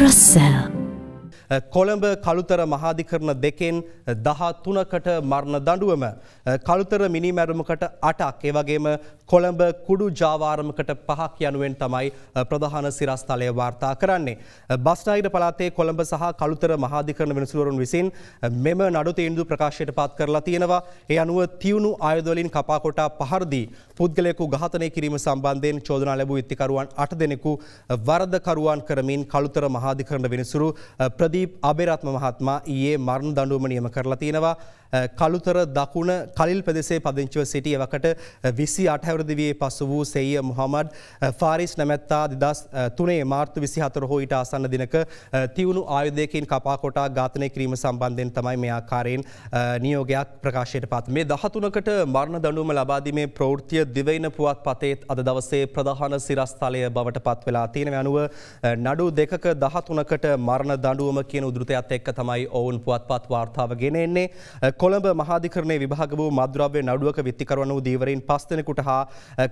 Roselle. Uh, Colombo Kalutara මහාධිකරණ දෙකෙන් uh, දහ තුනකට මරණ දඩුවම. Uh, කළුතර මිනිමැරුමකට අටක් ඒවගේම කොළඹ කුඩු ජාවාරමකට පහක් යනුවෙන් තමයි ප්‍රධාන සිරස්ථලය වාර්තා කරන්නේ. බස්නාහිර පලාතේ කොළඹ සහ කළුතර මහාධිකරණ වෙනසුවරුන් විසින් මෙම නඩු තීන්දු ප්‍රකාශයට පත් කරලා තියෙනවා. ඒ අනුව තියුණු ආයුධවලින් කපාකොටා පහරදී පුද්ගලයෙකු ඝාතනය කිරීම සම්බන්ධයෙන් චෝදනා ලැබූ ඉත්තිකරුවන් අට දෙනෙකු වරදකරුවන් කරමින් කළුතර මහාධිකරණ වෙනසුරු ප්‍රදීප් අබේරත්ම මහත්මා ඊයේ මරණ දඬුවම නියම කරලා තියෙනවා. කළුතර දකුණ කලිල් පෙදෙසේ පදිංචිව සිටිය වකට විසි අටහැවරදිවයේ පසු වූ සෙය මොහමඩ් ෆාරිස් නැමැත්තා දෙදස් තුනේ මාර්තු විසි හතර හෝයිට ආසන්න දිනක තිවුණු ආයුධයකින් කපාකොටා ඝාතනය කිරීම සම්බන්ධයෙන් තමයි මේ ආකාරයෙන් නියෝගයක් ප්‍රකාශයට පත්. මේ දහතුනකට මරණ දඩුවම ලබාදීමේ ප්‍රෘතිය දිවයින පුවත් පතේත් අද දවසේ ප්‍රධාන සිරස්ථලය බවට පත් වෙලා තියෙන අනුව නඩු දෙකක දහතුනකට මරණ දඩුවම කියන උදුෘතයත් එක්ක තමයි ඔවුන් පුවත් පත් වාර්තාව ගෙනෙන්නේ කොළඹ මහාධිකරණය විභාග වූ මද්‍රව්‍ය නඩුවක විත්තිකරුවන් වූ දීවරින් පස් දෙනෙකුට හා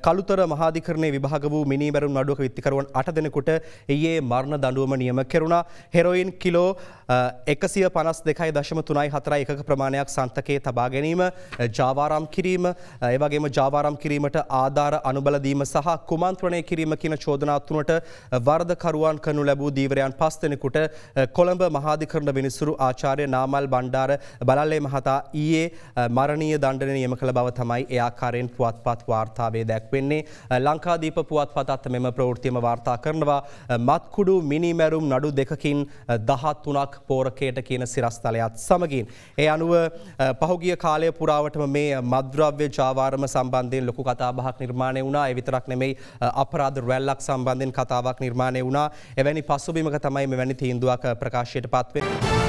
කළුතර මහාධිකරණය විභාග වූ මිනිමැරුම් නඩුවක විත්තිකරුවන් අට දෙනෙකුට එයේ මරණ දඩුවම නියම කෙරුණා. හෙරොයින් කිලෝ එකසිය පනස් දෙකයි දශම තුනයි හතරයි එකක ප්‍රමාණයක් සන්තකයේ තබා ගැනීම ජාවාරම් කිරීම ඒවගේම ජාවාරම් කිරීමට ආධාර අනුබලදීම සහ කුමන්ත්‍රණය කිරීම කියන චෝදනාතුනට වර්ධකරුවන් කනු ලැබූ දීවරයන් පස් දෙනෙකුට කොළඹ මහාධිකරණ විනිසුරු ආචාරය නාමල් බණ්ඩාර බලල්ලේ මහතා ඊයේ මරණීය දණ්ඩන නියම කළ බව තමයි ඒ ආකාරයෙන් පුවත්පත් වාර්තාවේ දැක්වෙන්නේ ලංකාදීප පුවත්පතත් මෙම ප්‍රවෘත්තියම වාර්තා කරනවා මත්කුඩු මිනිමැරුම් නඩු දෙකකින් දහත් තුනක් පෝරකයට කියන සිරස්ථලයත් සමගින්. ඒ අනුව පහුගිය කාලය පුරාවටම මේ මද්‍රව්‍ය ජාවාරම සම්බන්ධයෙන් ලොකු කතාබහක් නිර්මාණය වුණා එවිතරක් නෙමෙයි අපරාධ රැල්ලක් සම්බන්ධයෙන් කතාවක් නිර්මාණය වුණා එවැනි පසුබිමක තමයි මෙවැනි තීන්දුවක් ප්‍රකාශයට පත්වෙන.